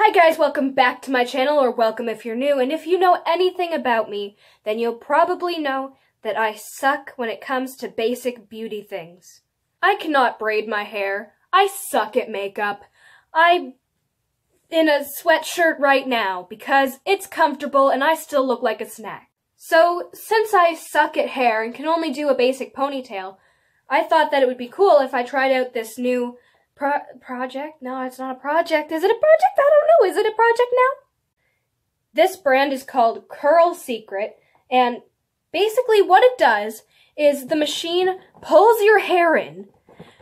Hi guys, welcome back to my channel, or welcome if you're new, and if you know anything about me, then you'll probably know that I suck when it comes to basic beauty things. I cannot braid my hair. I suck at makeup. I'm in a sweatshirt right now because it's comfortable and I still look like a snack. So, since I suck at hair and can only do a basic ponytail, I thought that it would be cool if I tried out this new Pro project? No, it's not a project. Is it a project? I don't know. Is it a project now? This brand is called Curl Secret, and basically what it does is the machine pulls your hair in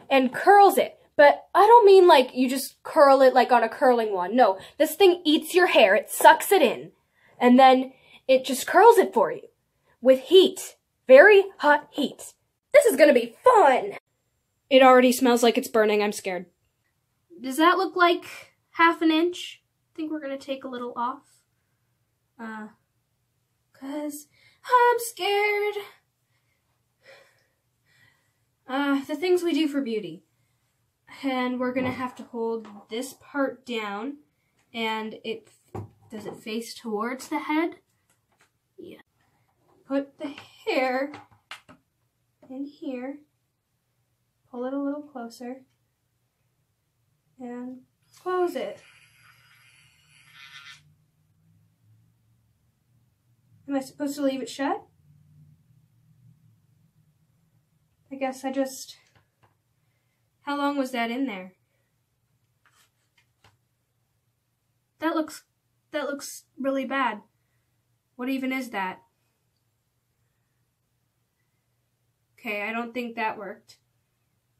and curls it. But I don't mean like you just curl it like on a curling one. No, this thing eats your hair, it sucks it in, and then it just curls it for you with heat. Very hot heat. This is gonna be fun! It already smells like it's burning. I'm scared. Does that look like half an inch? I think we're going to take a little off. Uh, cause I'm scared. Uh, the things we do for beauty. And we're going to have to hold this part down and it, does it face towards the head? Yeah. Put the hair in here pull it a little closer, and close it. Am I supposed to leave it shut? I guess I just... How long was that in there? That looks... That looks really bad. What even is that? Okay, I don't think that worked.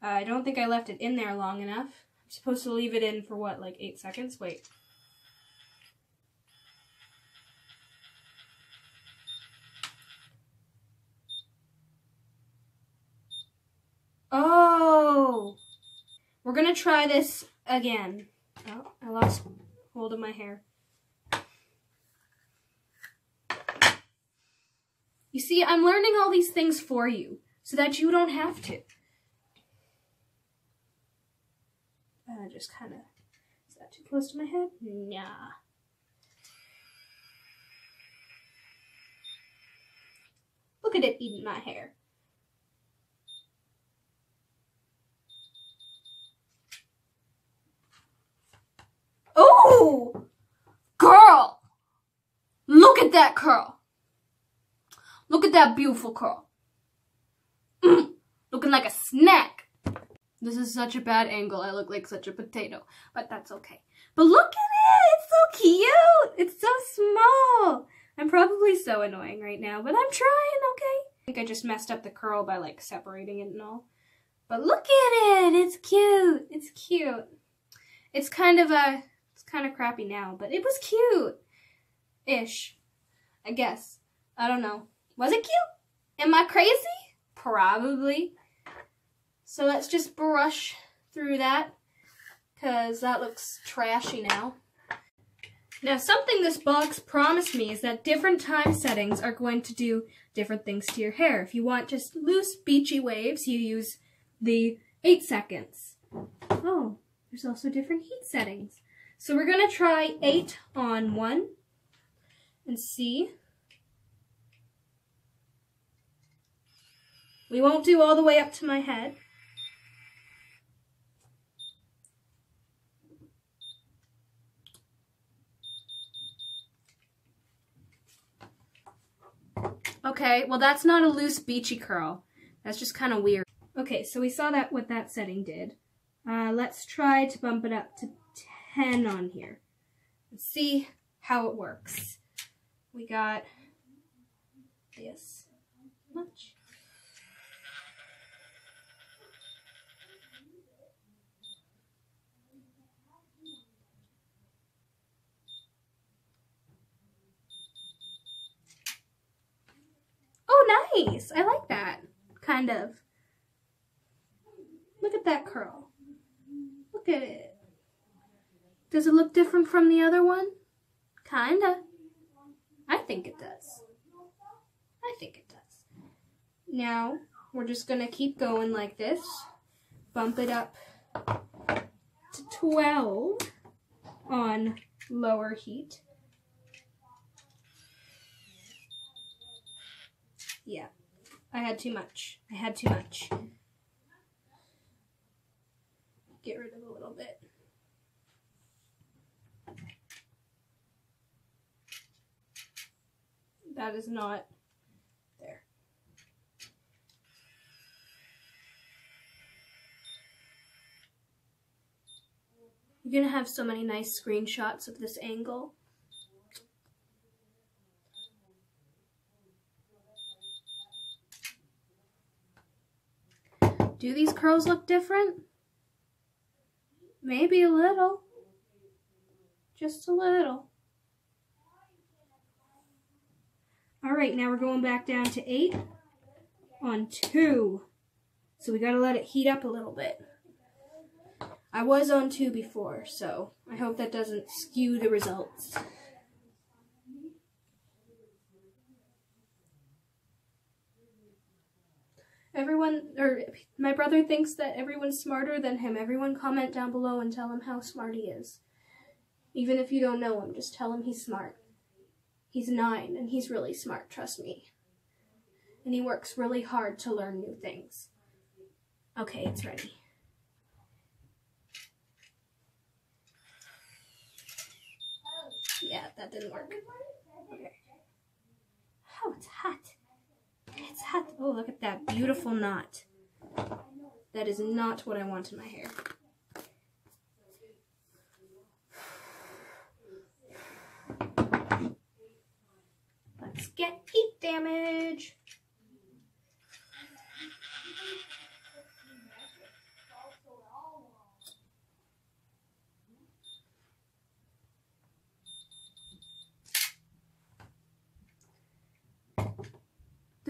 Uh, I don't think I left it in there long enough. I'm supposed to leave it in for what, like eight seconds? Wait. Oh! We're gonna try this again. Oh, I lost hold of my hair. You see, I'm learning all these things for you so that you don't have to. Uh, just kind of, is that too close to my head? Nah. Look at it eating my hair. Oh! Girl! Look at that curl. Look at that beautiful curl. Mm, looking like a snack. This is such a bad angle. I look like such a potato, but that's okay. But look at it! It's so cute! It's so small! I'm probably so annoying right now, but I'm trying, okay? I think I just messed up the curl by like separating it and all. But look at it! It's cute! It's cute. It's kind of a, it's kind of crappy now, but it was cute. Ish. I guess. I don't know. Was it cute? Am I crazy? Probably. So let's just brush through that because that looks trashy now. Now something this box promised me is that different time settings are going to do different things to your hair. If you want just loose beachy waves, you use the 8 seconds. Oh, there's also different heat settings. So we're going to try 8 on 1 and see. We won't do all the way up to my head. Okay, well that's not a loose beachy curl. That's just kind of weird. Okay, so we saw that what that setting did. Uh, let's try to bump it up to 10 on here. Let's see how it works. We got this much. Nice. I like that. Kind of. Look at that curl. Look at it. Does it look different from the other one? Kinda. I think it does. I think it does. Now, we're just going to keep going like this. Bump it up to 12 on lower heat. Yeah, I had too much. I had too much. Get rid of a little bit. That is not there. You're gonna have so many nice screenshots of this angle. Do these curls look different? Maybe a little. Just a little. All right, now we're going back down to eight on two. So we gotta let it heat up a little bit. I was on two before, so I hope that doesn't skew the results. Everyone, or my brother thinks that everyone's smarter than him. Everyone comment down below and tell him how smart he is. Even if you don't know him, just tell him he's smart. He's nine and he's really smart, trust me. And he works really hard to learn new things. Okay, it's ready. Yeah, that didn't work. Okay. Oh, it's hot. It's hot. Oh, look at that beautiful knot. That is not what I want in my hair. Let's get heat damage.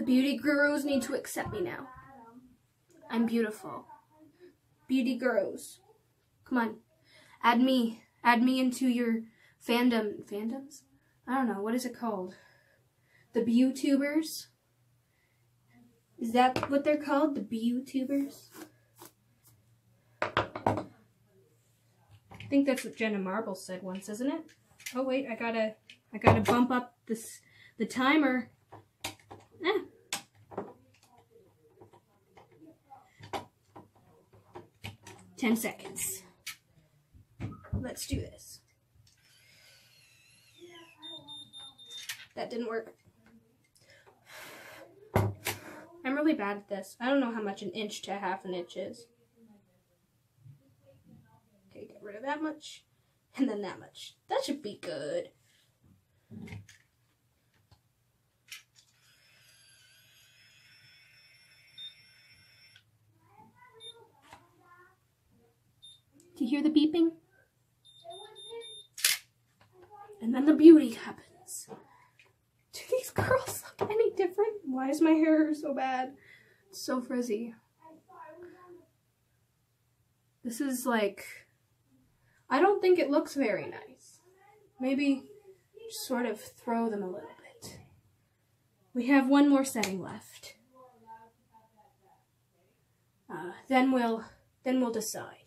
Beauty gurus need to accept me now. I'm beautiful. Beauty gurus. Come on. Add me. Add me into your fandom. Fandoms? I don't know. What is it called? The Beautubers? Is that what they're called? The Beautubers? I think that's what Jenna Marble said once, isn't it? Oh wait, I gotta I gotta bump up this the timer. Eh. Ten seconds. Let's do this. That didn't work. I'm really bad at this. I don't know how much an inch to half an inch is. Okay, get rid of that much. And then that much. That should be good. Do you hear the beeping? And then the beauty happens. Do these curls look any different? Why is my hair so bad? It's so frizzy. This is like, I don't think it looks very nice. Maybe sort of throw them a little bit. We have one more setting left. Uh, then we'll, then we'll decide.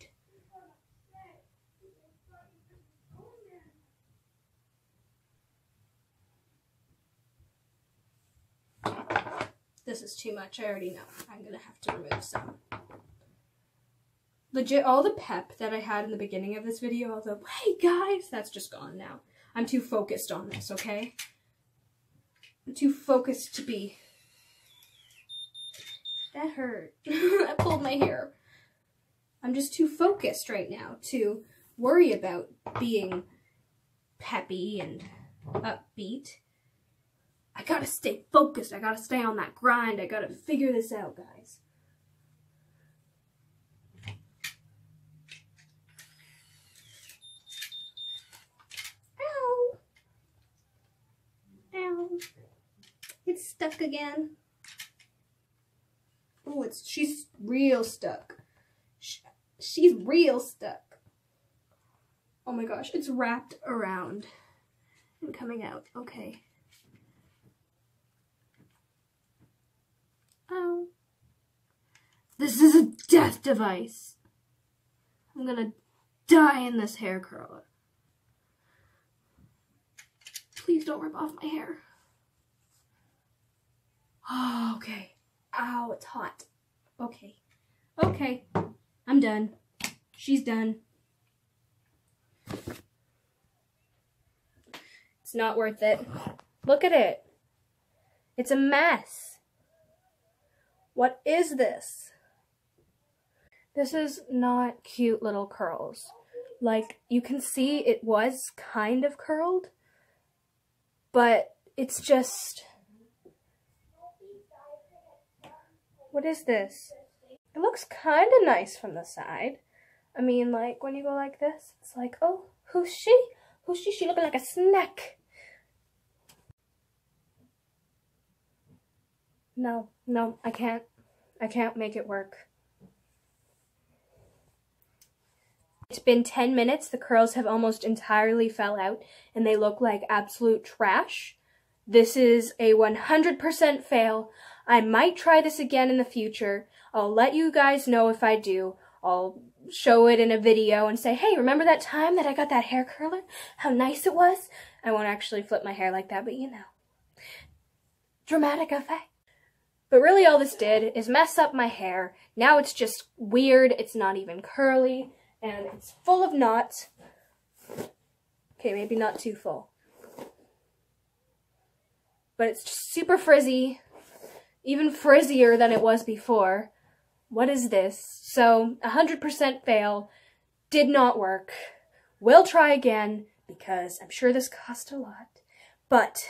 This is too much. I already know. I'm to have to remove some. Legit, all the pep that I had in the beginning of this video, all the, hey guys, that's just gone now. I'm too focused on this, okay? I'm too focused to be... That hurt. I pulled my hair. I'm just too focused right now to worry about being peppy and upbeat. I gotta stay focused. I gotta stay on that grind. I gotta figure this out, guys. Ow. Ow. It's stuck again. Oh, it's she's real stuck. She's real stuck. Oh my gosh, it's wrapped around and coming out. Okay. Oh. This is a death device. I'm gonna die in this hair curler. Please don't rip off my hair. Oh, okay. Ow, it's hot. Okay. Okay. I'm done. She's done. It's not worth it. Look at it. It's a mess. What is this? This is not cute little curls. Like, you can see it was kind of curled, but it's just... What is this? It looks kind of nice from the side. I mean, like, when you go like this, it's like, oh, who's she? Who's she? She looking like a snack. No, no, I can't. I can't make it work. It's been 10 minutes. The curls have almost entirely fell out and they look like absolute trash. This is a 100% fail. I might try this again in the future. I'll let you guys know if I do. I'll show it in a video and say, hey, remember that time that I got that hair curler? How nice it was? I won't actually flip my hair like that, but you know. Dramatic effect. But really all this did is mess up my hair. Now it's just weird. It's not even curly. And it's full of knots. Okay, maybe not too full. But it's super frizzy. Even frizzier than it was before. What is this? So, 100% fail. Did not work. We'll try again because I'm sure this cost a lot. But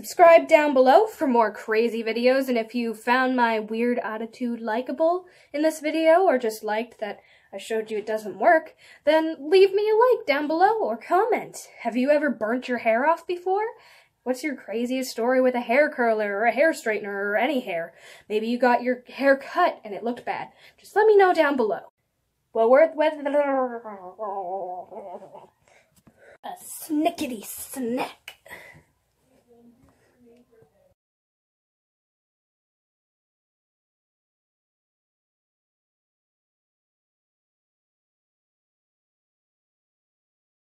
Subscribe down below for more crazy videos, and if you found my weird attitude likable in this video, or just liked that I showed you it doesn't work, then leave me a like down below or comment. Have you ever burnt your hair off before? What's your craziest story with a hair curler or a hair straightener or any hair? Maybe you got your hair cut and it looked bad. Just let me know down below. Well, worth with a snickety snack.